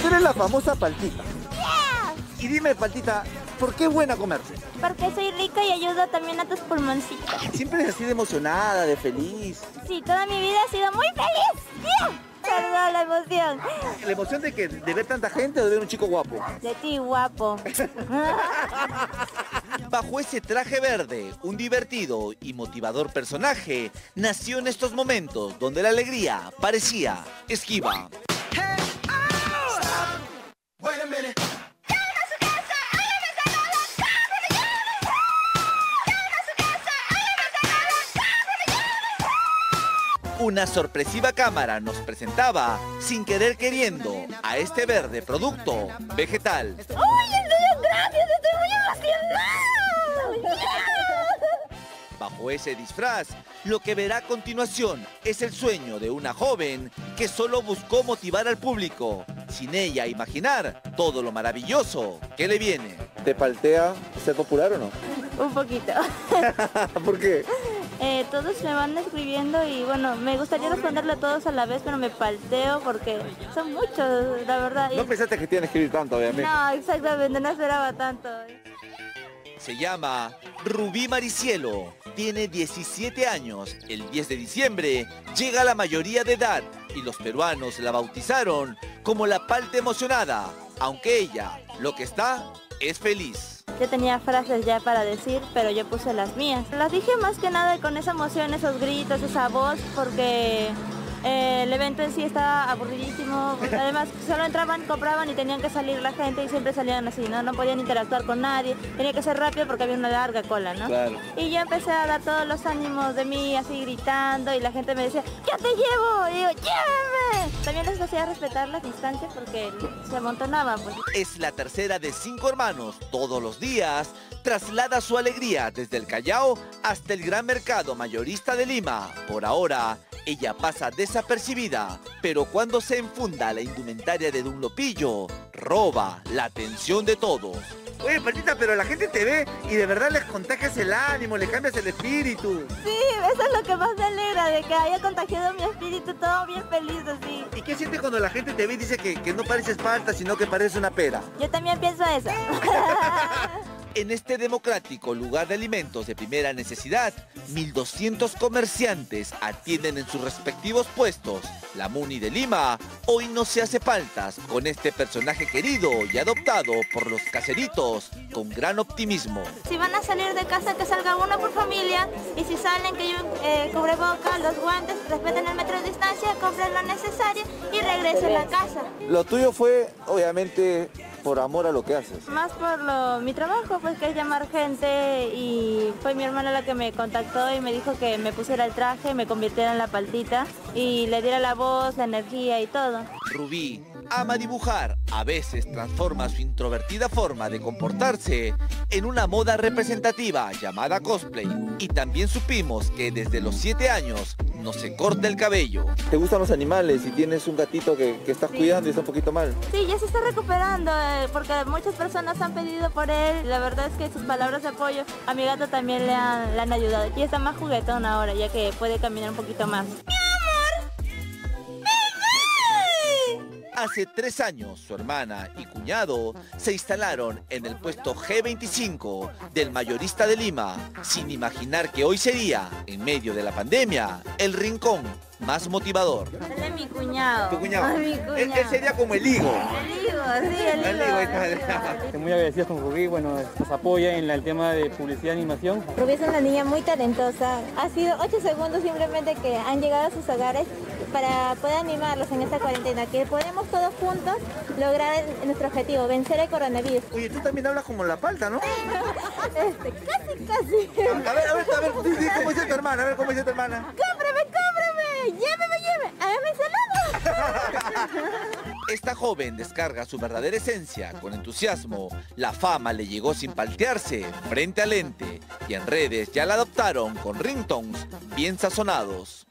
Tú eres la famosa Paltita. Y dime, Paltita, ¿por qué es buena comerse? Porque soy rica y ayudo también a tus pulmoncitos. Siempre es así de emocionada, de feliz. Sí, toda mi vida he sido muy feliz. ¡Yeah! Perdón la emoción. La emoción de que de ver tanta gente o de ver un chico guapo. De ti, guapo. Bajo ese traje verde, un divertido y motivador personaje nació en estos momentos donde la alegría parecía esquiva. Una sorpresiva cámara nos presentaba, sin querer queriendo, a este verde producto vegetal. ¡Ay, serio, gracias! ¡Estoy muy emocionada! Bajo ese disfraz, lo que verá a continuación es el sueño de una joven que solo buscó motivar al público, sin ella imaginar todo lo maravilloso que le viene. ¿Te paltea ser popular o no? Un poquito. ¿Por qué? Eh, todos me van escribiendo y bueno, me gustaría responderle a todos a la vez, pero me palteo porque son muchos, la verdad. y- No pensaste que te iban a escribir tanto, obviamente. No, exactamente, no esperaba tanto. Se llama Rubí Maricielo. Tiene 17 años. El 10 de diciembre llega a la mayoría de edad y los peruanos la bautizaron como la palta emocionada, aunque ella lo que está es feliz. Yo tenía frases ya para decir, pero yo puse las mías. Las dije más que nada con esa emoción, esos gritos, esa voz, porque eh, el evento en sí estaba aburridísimo. Además, solo entraban, compraban y tenían que salir la gente y siempre salían así, ¿no? No podían interactuar con nadie. Tenía que ser rápido porque había una larga cola, ¿no? Claro. Y yo empecé a dar todos los ánimos de mí, así gritando, y la gente me decía, ¡ya te llevo! Y digo, ¡llévame! También les hacía respetar las distancias porque se amontonaban, pues. Es la tercera de cinco hermanos. Todos los días traslada su alegría desde el Callao hasta el gran mercado mayorista de Lima. Por ahora, ella pasa desapercibida, pero cuando se enfunda la indumentaria de Dunlopillo, roba la atención de todos. Oye, Paltita, pero la gente te ve y de verdad les contagias el ánimo, le cambias el espíritu. Sí, eso es lo que más me alegra, de que haya contagiado mi espíritu, todo bien feliz así. ¿Y qué sientes cuando la gente te ve y dice que, que no pareces palta, sino que pareces una pera? Yo también pienso eso. En este democrático lugar de alimentos de primera necesidad, 1.200 comerciantes atienden en sus respectivos puestos. La Muni de Lima hoy no se hace paltas con este personaje querido y adoptado por los caseritos con gran optimismo. si van a salir de casa, que salga uno por familia. Y si salen, que lleven eh, cubrebocas, los guantes, respeten el metro de distancia, compren lo necesario y regresen a casa. Lo tuyo fue, obviamente, por amor a lo que haces. Más por lo, mi trabajo, pues que es llamar gente y fue mi hermana la que me contactó y me dijo que me pusiera el traje, me convirtiera en la paltita y le diera la voz, la energía y todo. Rubí ama dibujar, a veces transforma su introvertida forma de comportarse en una moda representativa llamada cosplay. Y también supimos que desde los 7 años no se corta el cabello. ¿Te gustan los animales y tienes un gatito que, que estás Sí. cuidando y está un poquito mal? Sí, ya se está recuperando eh, porque muchas personas han pedido por él. La verdad es que sus palabras de apoyo a mi gato también le han, le han ayudado. Y está más juguetón ahora, ya que puede caminar un poquito más. Hace tres años, su hermana y cuñado se instalaron en el puesto G25 del mayorista de Lima, sin imaginar que hoy sería, en medio de la pandemia, el rincón más motivador. Él es mi cuñado. Tu cuñado. Ay, mi Él, cuñado. él sería como el higo. El higo, sí, el higo. El el. Estoy muy agradecidos con Rubí, bueno, nos apoya en el tema de publicidad y animación. Rubí es una niña muy talentosa. Ha sido ocho segundos simplemente que han llegado a sus hogares para poder animarlos en esta cuarentena, que podemos todos juntos lograr nuestro objetivo, vencer el coronavirus. Oye, tú también hablas como la palta, ¿no? Este, casi, casi. A ver, a ver, a ver, ¿cómo dice tu hermana? A ver, ¿cómo dice tu hermana? ¡Cómprame, cómprame! ¡Lléveme, lléveme! ¡Hágame ensalada! Esta joven descarga su verdadera esencia con entusiasmo. La fama le llegó sin paltearse, frente al lente. Y en redes ya la adoptaron con ringtones bien sazonados.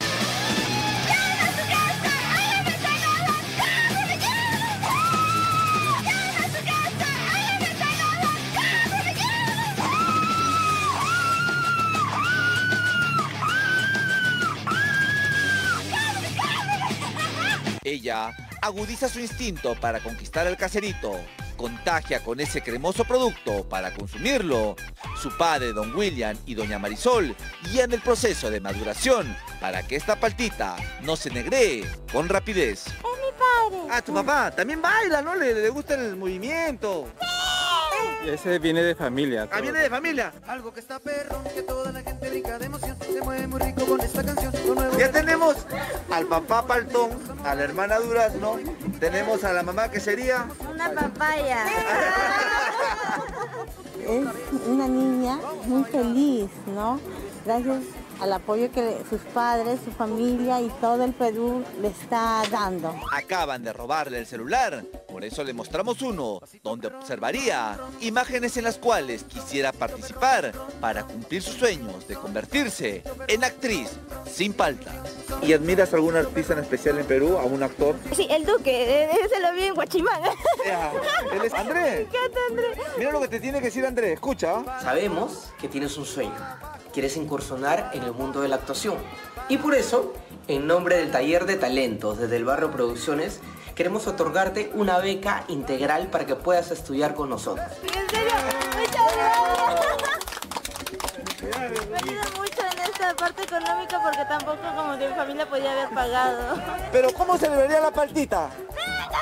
Ella agudiza su instinto para conquistar el caserito, contagia con ese cremoso producto para consumirlo. Su padre, don William y doña Marisol guían el proceso de maduración para que esta paltita no se negree con rapidez. Es mi padre. Ah, tu papá también baila, ¿no? Le, le gusta el movimiento. Ese viene de familia. Ah, viene de familia. Algo que está perro, que toda la gente brinca de emoción, se mueve muy rico con esta canción. Ya tenemos al papá Paltón, a la hermana Durazno, tenemos a la mamá que sería... Una papaya. es una niña muy feliz, ¿no? Gracias al apoyo que sus padres, su familia y todo el Perú le está dando. Acaban de robarle el celular, por eso le mostramos uno, donde observaría imágenes en las cuales quisiera participar para cumplir sus sueños de convertirse en actriz sin paltas. ¿Y admiras a algún artista en especial en Perú, a un actor? Sí, el Duque, ese lo vi en Guachimán. Él es Andrés. Mira lo que te tiene que decir Andrés, escucha. Sabemos que tienes un sueño. Quieres incursionar en el mundo de la actuación. Y por eso, en nombre del Taller de Talentos desde el Barrio Producciones, queremos otorgarte una beca integral para que puedas estudiar con nosotros. En serio, muchas gracias. Me ayuda mucho en esta parte económica porque tampoco como que mi familia podía haber pagado. Pero ¿cómo celebraría la paltita? ¡Venga,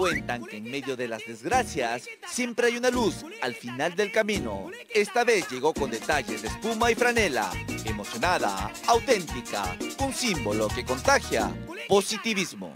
Cuentan que en medio de las desgracias siempre hay una luz al final del camino. Esta vez llegó con detalles de espuma y franela, emocionada, auténtica, un símbolo que contagia positivismo.